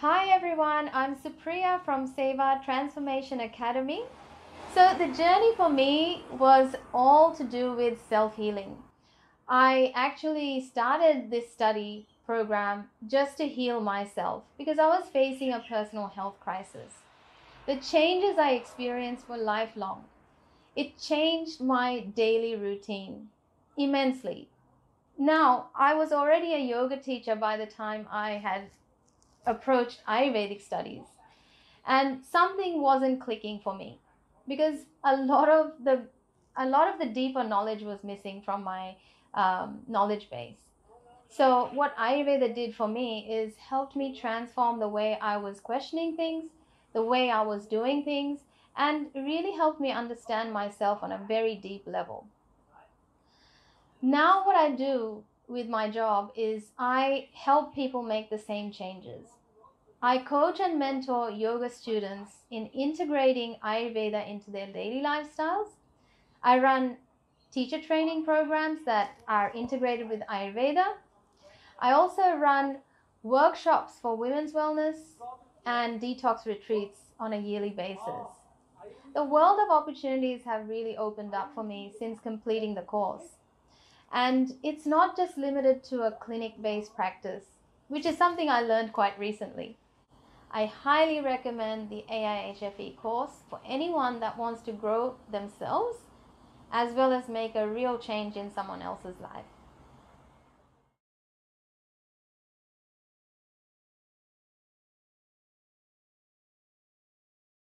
Hi everyone, I'm Supriya from Seva Transformation Academy. So, the journey for me was all to do with self healing. I actually started this study program just to heal myself because I was facing a personal health crisis. The changes I experienced were lifelong. It changed my daily routine immensely. Now, I was already a yoga teacher by the time I had approached Ayurvedic studies. And something wasn't clicking for me because a lot of the a lot of the deeper knowledge was missing from my um, knowledge base. So what Ayurveda did for me is helped me transform the way I was questioning things, the way I was doing things, and really helped me understand myself on a very deep level. Now what I do with my job is I help people make the same changes. I coach and mentor yoga students in integrating Ayurveda into their daily lifestyles. I run teacher training programs that are integrated with Ayurveda. I also run workshops for women's wellness and detox retreats on a yearly basis. The world of opportunities have really opened up for me since completing the course. And it's not just limited to a clinic based practice, which is something I learned quite recently. I highly recommend the AIHFE course for anyone that wants to grow themselves as well as make a real change in someone else's life.